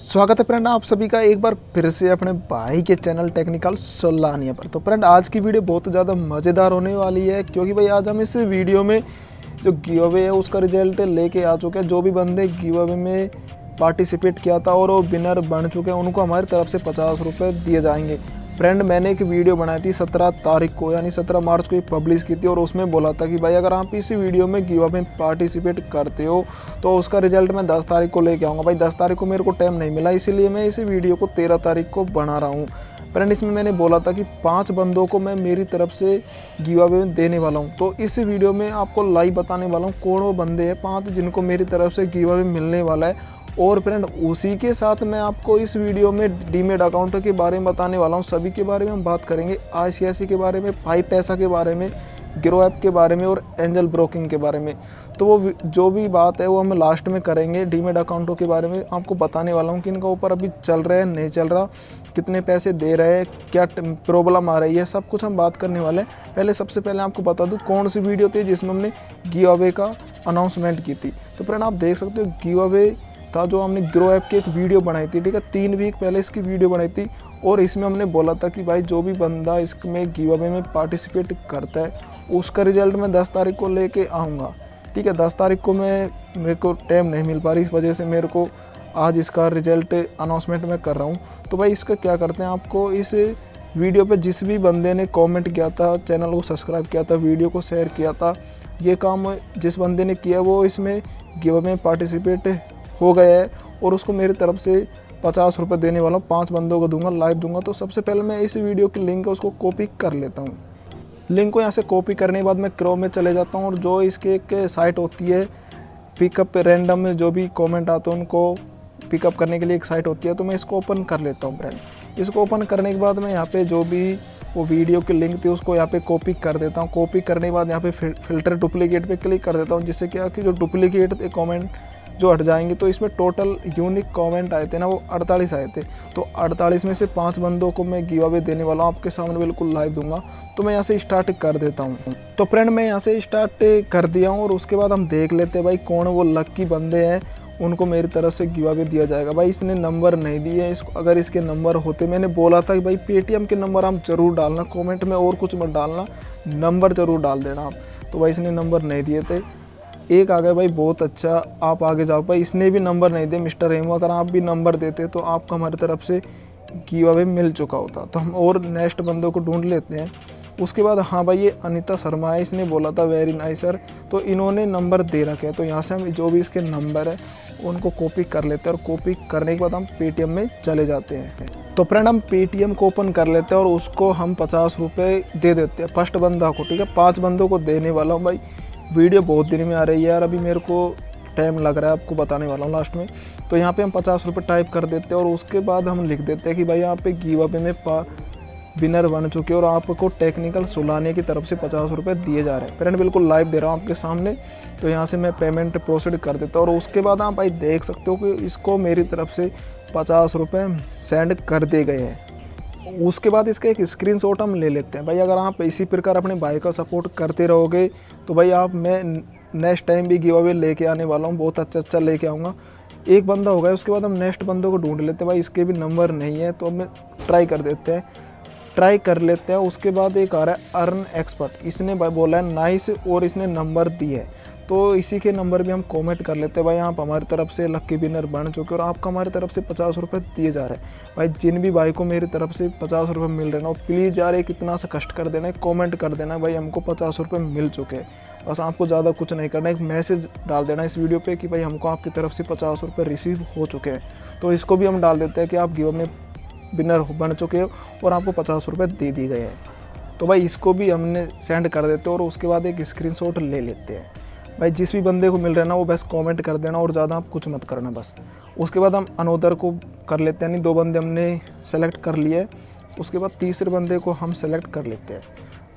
स्वागत है फ्रेंड आप सभी का एक बार फिर से अपने भाई के चैनल टेक्निकल सोलानिया पर। तो फ्रेंड आज की वीडियो बहुत ज़्यादा मज़ेदार होने वाली है, क्योंकि भाई आज हम इस वीडियो में जो गिव अवे है, उसका रिज़ल्ट लेके आ चुके हैं। जो भी बंदे गिव अवे में पार्टिसिपेट किया था और वो विनर बन चुके हैं, उनको हमारी तरफ़ से पचास रुपये दिए जाएँगे। फ्रेंड मैंने एक वीडियो बनाई थी सत्रह तारीख को, यानी सत्रह मार्च को ये पब्लिश की थी और उसमें बोला था कि भाई अगर आप इसी वीडियो में गिव में पार्टिसिपेट करते हो तो उसका रिज़ल्ट मैं दस तारीख को लेके आऊँगा। भाई दस तारीख को मेरे को टाइम नहीं मिला, इसीलिए मैं इसी वीडियो को तेरह तारीख को बना रहा हूँ। फ्रेंड इसमें मैंने बोला था कि पाँच बंदों को मैं मेरी तरफ़ से गिव अवे देने वाला हूँ। तो इस वीडियो में आपको लाइव बताने वाला हूँ कौन वो बंदे हैं पाँच जिनको मेरी तरफ़ से गिव अवे मिलने वाला है। और फ्रेंड उसी के साथ मैं आपको इस वीडियो में डीमेड अकाउंट के बारे में बताने वाला हूँ। सभी के बारे में हम बात करेंगे। आई के बारे में फाइव पैसा के बारे में ग्रो ऐप के बारे में और एंजल ब्रोकिंग के बारे में। तो वो जो भी बात है वो हम लास्ट में करेंगे डीमेड अकाउंटों के बारे में। आपको बताने वाला हूँ कि इनका ऊपर अभी चल रहा है, नहीं चल रहा, कितने पैसे दे रहे हैं, क्या प्रॉब्लम आ रही है, सब कुछ हम बात करने वाले हैं। पहले सबसे पहले आपको बता दूँ, कौन सी वीडियो थी जिसमें हमने गिव अवे का अनाउंसमेंट की थी। तो फ्रेंड आप देख सकते हो गिव अवे था जो हमने ग्रो ऐप की एक वीडियो बनाई थी, ठीक है? तीन वीक पहले इसकी वीडियो बनाई थी और इसमें हमने बोला था कि भाई जो भी बंदा इसमें गिव अवे में पार्टिसिपेट करता है, उसका रिज़ल्ट मैं दस तारीख को लेके आऊँगा, ठीक है? दस तारीख को मैं, मेरे को टाइम नहीं मिल पा रही, इस वजह से मेरे को आज इसका रिज़ल्ट अनाउंसमेंट मैं कर रहा हूँ। तो भाई इसका क्या करते हैं, आपको इस वीडियो पे जिस भी बंदे ने कमेंट किया था चैनल को सब्सक्राइब किया था वीडियो को शेयर किया था, ये काम जिस बंदे ने किया वो इसमें गिव में पार्टिसिपेट हो गया है और उसको मेरी तरफ़ से पचास रुपये देने वाला हूँ, पाँच बंदों को दूँगा लाइव दूँगा। तो सबसे पहले मैं इस वीडियो की लिंक है, उसको कॉपी कर लेता हूँ। लिंक को यहाँ से कॉपी करने के बाद मैं क्रो में चले जाता हूँ और जो इसके एक साइट होती है पिकअप रैंडम में जो भी कमेंट आते हैं, उनको पिकअप करने के लिए एक साइट होती है तो मैं इसको ओपन कर लेता हूँ फ्रेंड इसको ओपन करने के बाद मैं यहाँ पे जो भी वो वीडियो की लिंक थी, उसको यहाँ पे कॉपी कर देता हूँ। कॉपी करने के बाद यहाँ पे फ़िल्टर डुप्लीकेट पे क्लिक कर देता हूँ, जिससे क्या कि जो डुप्लीकेट कमेंट जो हट जाएँगे तो इसमें टोटल यूनिक कमेंट आए थे ना, वो अड़तालीस आए थे। तो अड़तालीस में से पाँच बंदों को मैं गिव अवे देने वाला हूँ। आपके सामने बिल्कुल लाइव दूँगा। तो मैं यहाँ से स्टार्ट कर देता हूँ। तो फ्रेंड मैं यहाँ से स्टार्ट कर दिया हूँ और उसके बाद हम देख लेते हैं भाई कौन वो लक्की बंदे हैं। उनको मेरी तरफ़ से गिवा भी दिया जाएगा। भाई इसने नंबर नहीं दिए इसको, अगर इसके नंबर होते, मैंने बोला था कि भाई पेटीएम के नंबर हम ज़रूर डालना। कमेंट में और कुछ मत डालना। नंबर ज़रूर डाल देना आप। तो भाई इसने नंबर नहीं दिए थे। एक आ गया भाई, बहुत अच्छा। आप आगे जाओ। भाई, इसने भी नंबर नहीं दिया मिस्टर हेमू अगर आप भी नंबर देते तो आपको हमारी तरफ़ से की अवे मिल चुका होता। तो हम और नेक्स्ट बंदों को ढूंढ लेते हैं। उसके बाद हाँ भाई, ये अनिता शर्मा है। इसने बोला था, वेरी नाइस सर। तो इन्होंने नंबर दे रखे हैं। तो यहाँ से हम जो भी इसके नंबर है, उनको कॉपी कर लेते हैं। और कॉपी करने के बाद हम पेटीएम में चले जाते हैं। तो फ्रेंड, हम पेटीएम को ओपन कर लेते हैं और उसको हम पचास रुपये दे देते हैं। फ़र्स्ट बंदा को, ठीक है? पाँच बंदों को देने वाला हूँ भाई। वीडियो बहुत दिन में आ रही है यार अभी मेरे को टाइम लग रहा है आपको बताने वाला हूँ लास्ट में। तो यहाँ पे हम पचास रुपये टाइप कर देते हैं और उसके बाद हम लिख देते हैं कि भाई यहाँ पे गिव अवे में पा विनर बन चुके और आपको टेक्निकल सुलाने की तरफ़ से पचास रुपये दिए जा रहे हैं। फ्रेंड बिल्कुल लाइव दे रहा हूँ आपके सामने। तो यहाँ से मैं पेमेंट प्रोसीड कर देता हूँ और उसके बाद आप भाई देख सकते हो कि इसको मेरी तरफ़ से पचास रुपये सेंड कर दिए गए हैं। उसके बाद इसका एक स्क्रीनशॉट हम ले लेते हैं। भाई, अगर आप इसी प्रकार अपने भाई का सपोर्ट करते रहोगे तो भाई आप, मैं नेक्स्ट टाइम भी गिव अवे लेके आने वाला हूँ, बहुत अच्छा अच्छा लेके आऊँगा। एक बंदा हो गया उसके बाद हम नेक्स्ट बंदों को ढूंढ लेते हैं। भाई, इसके भी नंबर नहीं है तो हमें ट्राई कर देते हैं। ट्राई कर लेते हैं, उसके बाद एक आ रहा है अर्न एक्सपर्ट इसने बोला है नाइस और इसने नंबर दिए है। तो इसी के नंबर भी हम कॉमेंट कर लेते हैं। भाई, आप हमारी तरफ़ से लक्की विनर बन चुके और आपको हमारी तरफ़ से पचास रुपये दिए जा रहे हैं। भाई, जिन भी भाई को मेरी तरफ़ से पचास रुपये मिल रहे ना प्लीज़ यार एक इतना सा कष्ट कर देना कॉमेंट कर देना भाई, हमको पचास रुपये मिल चुके हैं। बस आपको ज़्यादा कुछ नहीं करना एक मैसेज डाल देना इस वीडियो पे कि भाई, हमको आपकी तरफ़ से पचास रुपये रिसीव हो चुके हैं। तो इसको भी हम डाल देते हैं कि आप गिव में विनर बन चुके हो और आपको पचास रुपये दे दिए गए हैं। तो भाई, इसको भी हमने सेंड कर देते हैं और उसके बाद एक स्क्रीनशॉट ले लेते हैं। भाई, जिस भी बंदे को मिल रहा है ना, वो बस कमेंट कर देना और ज़्यादा आप कुछ मत करना बस। उसके बाद हम अनोदर को कर लेते हैं यानी दो बंदे हमने सेलेक्ट कर लिए उसके बाद तीसरे बंदे को हम सेलेक्ट कर लेते हैं।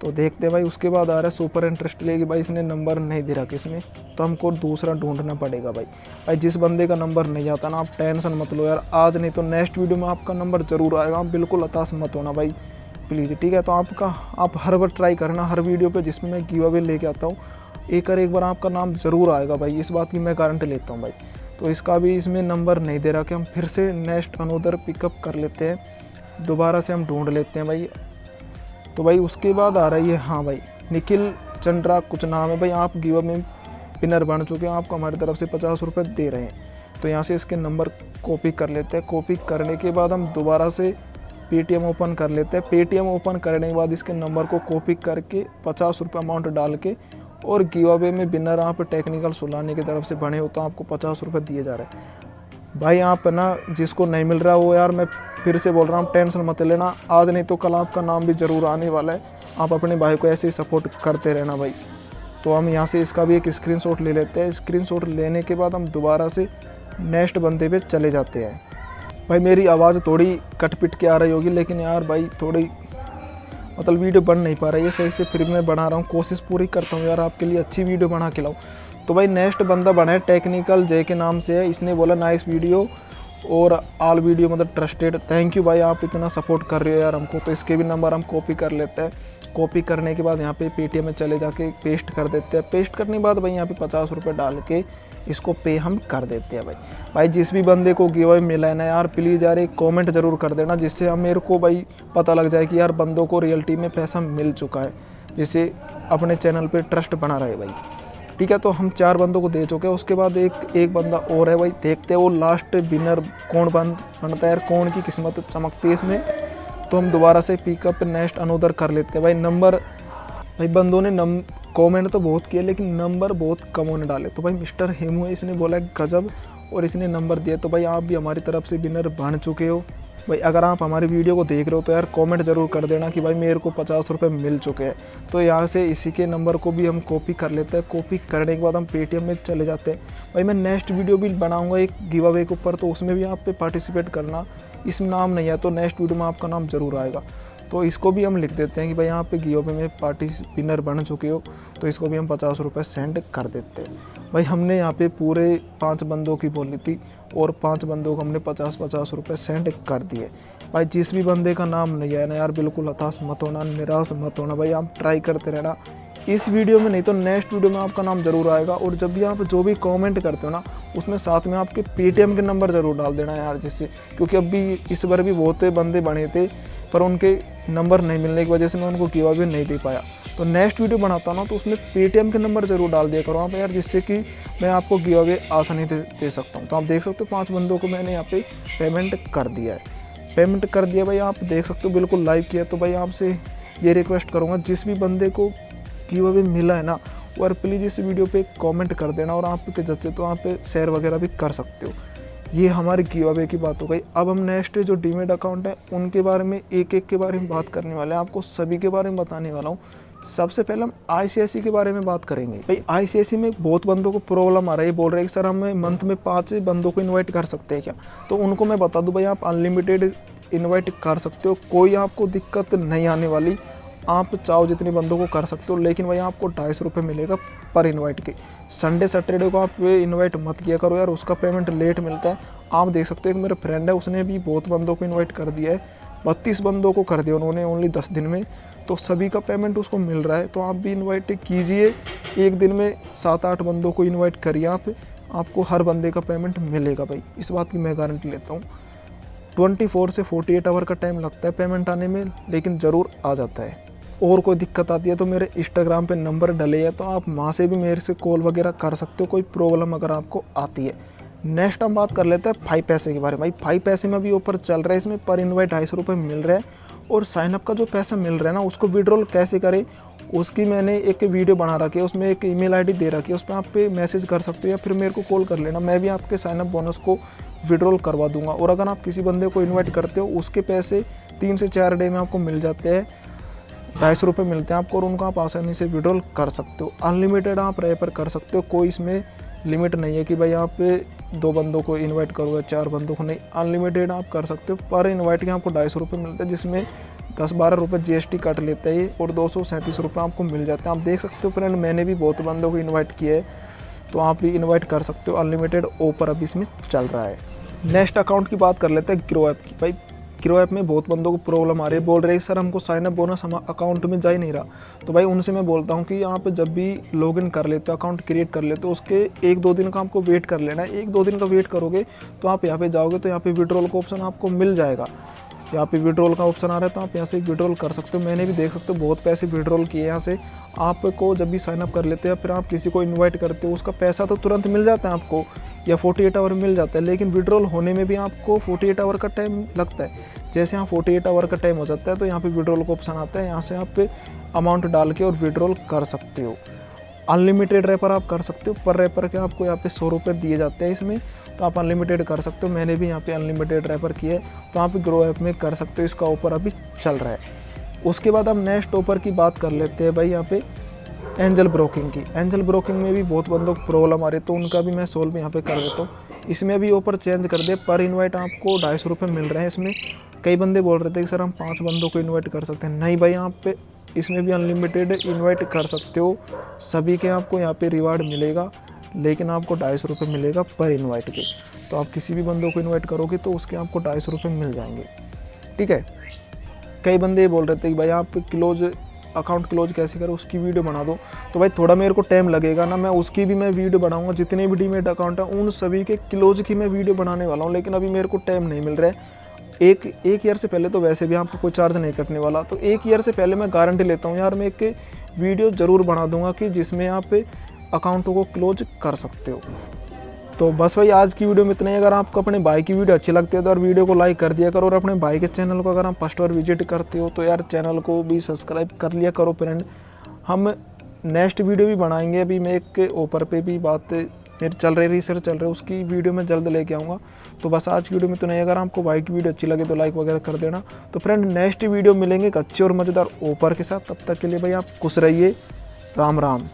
तो देखते हैं भाई, उसके बाद आ रहा है सुपर इंटरेस्ट लेगी भाई, इसने नंबर नहीं दे रहा किसमें तो हमको दूसरा ढूंढना पड़ेगा भाई। भाई, जिस बंदे का नंबर नहीं आता ना, आप टेंशन मत लो यार। आज नहीं तो नेक्स्ट वीडियो में आपका नंबर ज़रूर आएगा। आप बिल्कुल हताश मत होना भाई प्लीज़ ठीक है? तो आपका, आप हर बार ट्राई करना, हर वीडियो पे जिसमें मैं गिव अवे लेके आता हूँ। एक और एक बार आपका नाम ज़रूर आएगा भाई, इस बात की मैं गारंटी लेता हूँ भाई। तो इसका भी इसमें नंबर नहीं दे रहा कि हम फिर से नेक्स्ट अनोदर पिकअप कर लेते हैं, दोबारा से हम ढूंढ लेते हैं भाई। तो भाई उसके बाद आ रही है हाँ भाई, निखिल चंद्रा कुछ नाम है भाई, आप गिव में पिनर बन चुके हैं, आपको हमारी तरफ़ से पचास रुपये दे रहे हैं। तो यहाँ से इसके नंबर कॉपी कर लेते हैं कॉपी करने के बाद हम दोबारा से पेटीएम ओपन कर लेते हैं। पेटीएम ओपन करने के बाद इसके नंबर को कॉपी करके पचास रुपये अमाउंट डाल के और गिव अवे में बिनर आप टेक्निकल सुलाने की तरफ़ से बने हो तो आपको पचास रुपये दिए जा रहे हैं। भाई आप ना जिसको नहीं मिल रहा वो यार मैं फिर से बोल रहा हूँ, टेंशन मत लेना। आज नहीं तो कल आपका नाम भी ज़रूर आने वाला है। आप अपने भाई को ऐसे ही सपोर्ट करते रहना भाई। तो हम यहाँ से इसका भी एक स्क्रीनशॉट ले लेते हैं। स्क्रीनशॉट लेने के बाद हम दोबारा से नेक्स्ट बंदे पे चले जाते हैं। भाई मेरी आवाज़ थोड़ी कट पिट के आ रही होगी, लेकिन यार भाई थोड़ी मतलब वीडियो बन नहीं पा रही है। सही से फिर मैं बना रहा हूँ। कोशिश पूरी करता हूँ यार आपके लिए अच्छी वीडियो बना के लाऊँ। तो भाई नेक्स्ट बंदा बना है टेक्निकल जे के नाम से। है इसने बोला, नाइस वीडियो और आल वीडियो मतलब ट्रस्टेड। थैंक यू भाई, आप इतना सपोर्ट कर रहे हो यार हमको। तो इसके भी नंबर हम कॉपी कर लेते हैं। कॉपी करने के बाद यहाँ पे पेटीएम में चले जाके पेस्ट कर देते हैं। पेस्ट करने के बाद भाई यहाँ पे पचास रुपये डाल के इसको पे हम कर देते हैं भाई। भाई, जिस भी बंदे को गिव मिला है ना यार प्लीज़ यार, एक कमेंट ज़रूर कर देना, जिससे हम मेरे को भाई पता लग जाए कि यार बंदों को रियलिटी में पैसा मिल चुका है जिससे अपने चैनल पर ट्रस्ट बना रहे भाई। ठीक है तो हम चार बंदों को दे चुके हैं, उसके बाद एक एक बंदा और है भाई, देखते हैं वो लास्ट विनर कौन बन, बनता है यार, कौन की किस्मत चमकती है इसमें। तो हम दोबारा से पिकअप नेक्स्ट अनोदर कर लेते हैं। भाई नंबर भाई, बंदों ने नम कमेंट तो बहुत किए, लेकिन नंबर बहुत कम होने डाले। तो भाई मिस्टर हेमू है, इसने बोला गजब, और इसने नंबर दिया। तो भाई आप भी हमारी तरफ़ से विनर बन चुके हो। भाई अगर आप हमारी वीडियो को देख रहे हो तो यार कमेंट ज़रूर कर देना कि भाई मेरे को पचास रुपये मिल चुके हैं। तो यहाँ से इसी के नंबर को भी हम कॉपी कर लेते हैं। कॉपी करने के बाद हम पेटीएम में चले जाते हैं। भाई मैं नेक्स्ट वीडियो भी बनाऊँगा एक गिव अवे के ऊपर तो उसमें भी आप पे पार्टिसिपेट करना। इसमें नाम नहीं है तो नेक्स्ट वीडियो में आपका नाम ज़रूर आएगा। तो इसको भी हम लिख देते हैं कि भाई यहाँ पे गियो पे में पार्टी विनर बन चुके हो तो इसको भी हम पचास रुपये सेंड कर देते हैं। भाई हमने यहाँ पे पूरे पाँच बंदों की बोली थी और पाँच बंदों को हमने पचास पचास रुपये सेंड कर दिए। भाई जिस भी बंदे का नाम नहीं आया ना यार, बिल्कुल हताश मत होना, निराश मत होना, भाई आप ट्राई करते रहना। इस वीडियो में नहीं तो नेक्स्ट वीडियो में आपका नाम ज़रूर आएगा और जब भी आप जो भी कमेंट करते हो ना, उसमें साथ में आपके पेटीएम के नंबर ज़रूर डाल देना यार जिससे, क्योंकि अभी इस बार भी बहुत बंदे बने थे, पर उनके नंबर नहीं मिलने की वजह से मैं उनको गिवा भी नहीं दे पाया। तो नेक्स्ट वीडियो बनाता हूँ ना तो उसमें पेटीएम के नंबर ज़रूर डाल दिया करो आप यार, जिससे कि मैं आपको गिव अवे आसानी से दे सकता हूँ। तो आप देख सकते हो पाँच बंदों को मैंने यहाँ पे पेमेंट कर दिया है। पेमेंट कर दिया भाई, आप देख सकते हो बिल्कुल लाइव किया तो भाई आपसे ये रिक्वेस्ट करूँगा, जिस भी बंदे को गिव अवे मिला है ना और प्लीज़ इस वीडियो पे कमेंट कर देना और आपके जैसे तो आप शेयर वगैरह भी कर सकते हो। ये हमारे गिव अवे की बात हो गई। अब हम नेक्स्ट जो डीमेट अकाउंट है, उनके बारे में एक एक के बारे में बात करने वाले हैं। आपको सभी के बारे में बताने वाला हूँ। सबसे पहले हम आई के बारे में बात करेंगे। भाई आई में बहुत बंदों को प्रॉब्लम आ रही है। बोल रहे हैं कि, सर, हम मंथ में पाँच बंदों को इन्वाइट कर सकते हैं क्या? तो उनको मैं बता दूँ, भाई, आप अनलिमिटेड इन्वाइट कर सकते हो। कोई आपको दिक्कत नहीं आने वाली। आप चाहो जितने बंदों को कर सकते हो, लेकिन भाई, आपको ढाई सौ रुपये मिलेगा पर इन्वाइट के। संडे सैटरडे को आप इन्वाइट मत किया करो यार, उसका पेमेंट लेट मिलता है। आप देख सकते हो एक मेरा फ्रेंड है, उसने भी बहुत बंदों को इन्वाइट कर दिया है। बत्तीस बंदों को कर दिया उन्होंने ओनली दस दिन में। तो सभी का पेमेंट उसको मिल रहा है तो आप भी इन्वाइट कीजिए। एक दिन में सात आठ बंदों को इन्वाइट करिए आप। आपको हर बंदे का पेमेंट मिलेगा भाई। इस बात की मैं गारंटी लेता हूँ। ट्वेंटी फोर से फोर्टी एट आवर का टाइम लगता है पेमेंट आने में, लेकिन ज़रूर आ जाता है। और कोई दिक्कत आती है तो मेरे इंस्टाग्राम पे नंबर डले है तो आप वहाँ से भी मेरे से कॉल वगैरह कर सकते हो, कोई प्रॉब्लम अगर आपको आती है। नेक्स्ट हम बात कर लेते हैं फाइव पैसे के बारे में। भाई फाइव पैसे में भी ऊपर चल रहा है, इसमें पर इन्वाइट ढाई सौ रुपये मिल रहा है और साइनअप का जो पैसा मिल रहा है ना, उसको विड्रॉल कैसे करें, उसकी मैंने एक वीडियो बना रखी है, उसमें एक ईमेल आईडी दे रखी है उस पर आप पे मैसेज कर सकते हो या फिर मेरे को कॉल कर लेना, मैं भी आपके साइनअप बोनस को विड्रॉल करवा दूँगा। और अगर आप किसी बंदे को इन्वाइट करते हो, उसके पैसे तीन से चार डे में आपको मिल जाते हैं। ढाई सौ रुपये मिलते हैं आपको और उनको आप आसानी से विड्रॉल कर सकते हो। अनलिमिटेड आप रेफर कर सकते हो, कोई इसमें लिमिट नहीं है कि भाई आप दो बंदों को इनवाइट करो या चार बंदों को नहीं। अनलिमिटेड आप कर सकते हो, पर इनवाइट के आपको ढाई सौ रुपये मिलते हैं, जिसमें दस बारह रुपये जी एस टी कट लेते हैं और दो सौ सैंतीस रुपये आपको मिल जाते हैं। आप देख सकते हो फ्रेंड मैंने भी बहुत बंदों को इन्वाइट किया है तो आप भी इन्वाइट कर सकते हो। अनलिमिटेड ऑफ़र अभी इसमें चल रहा है। नेक्स्ट अकाउंट की बात कर लेते हैं ग्रो ऐप की। भाई ग्रो ऐप में बहुत बंदों को प्रॉब्लम आ रही है। बोल रहे हैं, सर, हमको साइन अप बोनस हम अकाउंट में जा ही नहीं रहा। तो भाई, उनसे मैं बोलता हूँ कि यहाँ पे जब भी लॉगिन कर लेते हो अकाउंट क्रिएट कर लेते हो, उसके एक दो दिन का आपको वेट कर लेना है। एक दो दिन का वेट करोगे तो आप यहाँ पर जाओगे तो यहाँ पर विड्रॉल का ऑप्शन आपको मिल जाएगा। यहाँ पे विड्रॉल का ऑप्शन आ रहा है तो आप यहाँ से विड्रॉल कर सकते हो। मैंने भी देख सकते हो, बहुत पैसे विड्रॉल किए यहाँ से। आपको जब भी साइनअप कर लेते हैं फिर आप किसी को इन्वाइट करते हो, उसका पैसा तो तुरंत मिल जाता है आपको। या 48 आवर मिल जाता है, लेकिन विड्रॉल होने में भी आपको 48 आवर का टाइम लगता है। जैसे यहाँ 48 आवर का टाइम हो जाता है तो यहाँ पे विड्रॉल का ऑप्शन आता है। यहाँ से आप अमाउंट डाल के और विड्रॉल कर सकते हो। अनलिमिटेड रेपर आप कर सकते हो, पर रेपर के आपको यहाँ पे सौ रुपये दिए जाते हैं इसमें तो आप अनलिमिटेड कर सकते हो। मैंने भी यहाँ पे अनलिमिटेड रेपर किया है तो आप ग्रो ऐप में कर सकते हो। इसका ऑफ़र अभी चल रहा है। उसके बाद हम नेक्स्ट ऑफ़र की बात कर लेते हैं भाई यहाँ पे। एंजल ब्रोकिंग की। एंजल ब्रोकिंग में भी बहुत बंदों को प्रॉब्लम आ रही है तो उनका भी मैं सोल्व यहाँ पे कर देता हूँ। इसमें भी ऊपर चेंज कर दे पर इनवाइट आपको ढाई सौ रुपये मिल रहे हैं इसमें। कई बंदे बोल रहे थे कि सर हम पाँच बंदों को इन्वाइट कर सकते हैं। नहीं भाई आप पे इसमें भी अनलिमिटेड इन्वाइट कर सकते हो। सभी के आपको यहाँ पे रिवार्ड मिलेगा, लेकिन आपको ढाई सौ रुपये मिलेगा पर इन्वाइट के। तो आप किसी भी बंदों को इन्वाइट करोगे तो उसके आपको ढाई सौ रुपये मिल जाएँगे। ठीक है? कई बंदे ये बोल रहे थे कि भाई आप क्लोज अकाउंट क्लोज कैसे करें, उसकी वीडियो बना दो। तो भाई, थोड़ा मेरे को टाइम लगेगा ना, मैं उसकी भी मैं वीडियो बनाऊँगा, जितने भी डीमेट अकाउंट हैं, उन सभी के क्लोज की मैं वीडियो बनाने वाला हूँ, लेकिन अभी मेरे को टाइम नहीं मिल रहा है। एक एक ईयर से पहले तो वैसे भी आपको कोई चार्ज नहीं कटने वाला। तो एक ईयर से पहले मैं गारंटी लेता हूँ, यार, मैं एक वीडियो ज़रूर बना दूँगा कि जिसमें आप अकाउंटों को क्लोज कर सकते हो। तो बस भाई आज की वीडियो में इतना ही। अगर आपको अपने भाई की वीडियो अच्छी लगती है तो यार वीडियो को लाइक कर दिया करो और अपने भाई के चैनल को अगर आप फ़र्स्ट बार विज़िट करते हो तो यार चैनल को भी सब्सक्राइब कर लिया करो फ्रेंड हम नेक्स्ट वीडियो भी बनाएँगे। अभी मैं एक ऊपर पे भी बात मेरे चल रही रिसर्च चल रही है, उसकी वीडियो मैं जल्द लेके आऊँगा। तो बस आज की वीडियो में तो नहीं अगर आपको भाई की वीडियो अच्छी लगे तो लाइक वगैरह कर देना। तो फ्रेंड नेक्स्ट वीडियो मिलेंगे एक अच्छे और मज़ेदार ऑफ़र के साथ। तब तक के लिए भाई आप खुश रहिए। राम राम।